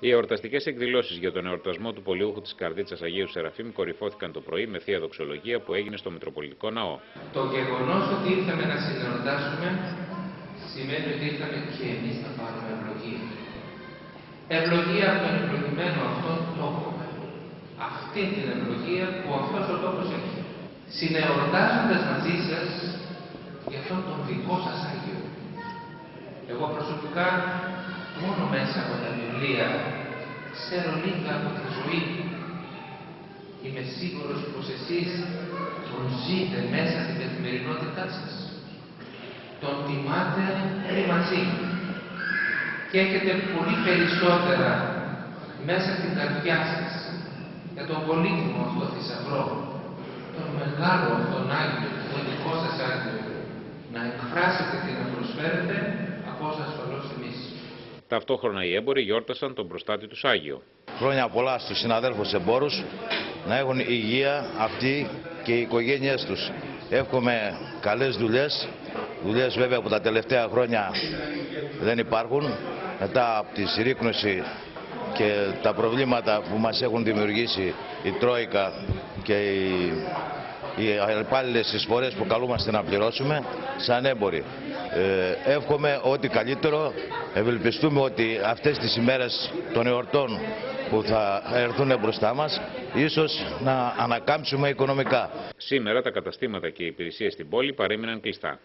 Οι εορταστικές εκδηλώσεις για τον εορτασμό του πολιούχου της Καρδίτσας Αγίου Σεραφείμ κορυφώθηκαν το πρωί με θεία δοξολογία που έγινε στο Μητροπολιτικό Ναό. Το γεγονός ότι ήρθαμε να συνεορτάσουμε σημαίνει ότι ήρθαμε και εμείς να πάρουμε ευλογία. Ευλογία από τον ευλογημένο αυτόν τόπο. Αυτή την ευλογία που αυτός ο τόπος έχει. Συνεορτάζοντας μαζί σας για αυτόν τον δικό σας Άγιο. Εγώ προσωπικά μόνο μέσα από τα βιβλία ξέρω λίγα από τη ζωή. Είμαι σίγουρος πως εσείς τον ζείτε μέσα στην καθημερινότητά σας. Τον τιμάτε πριν μαζί. Και έχετε πολύ περισσότερα μέσα στην καρδιά σας για τον πολύτιμο αυτό θησαυρό, τον μεγάλο αυτόν Άγιο, τον δικό σας Άγιο, να εκφράσετε και Ταυτόχρονα οι έμποροι γιόρτασαν τον προστάτη τους Άγιο. Χρόνια πολλά στους συναδέλφους εμπόρους να έχουν υγεία αυτοί και οι οικογένειές τους. Εύχομαι καλές δουλειές, δουλειές βέβαια που τα τελευταία χρόνια δεν υπάρχουν μετά από τη συρρήκνωση και τα προβλήματα που μας έχουν δημιουργήσει η Τρόικα και οι, οι αλλεπάλληλες εισφορές που καλούμαστε να πληρώσουμε σαν έμποροι. Ε, εύχομαι ό,τι καλύτερο, ευελπιστούμε ότι αυτές τις ημέρες των εορτών που θα έρθουν μπροστά μας, ίσως να ανακάμψουμε οικονομικά. Σήμερα τα καταστήματα και οι υπηρεσίες στην πόλη παρέμειναν κλειστά.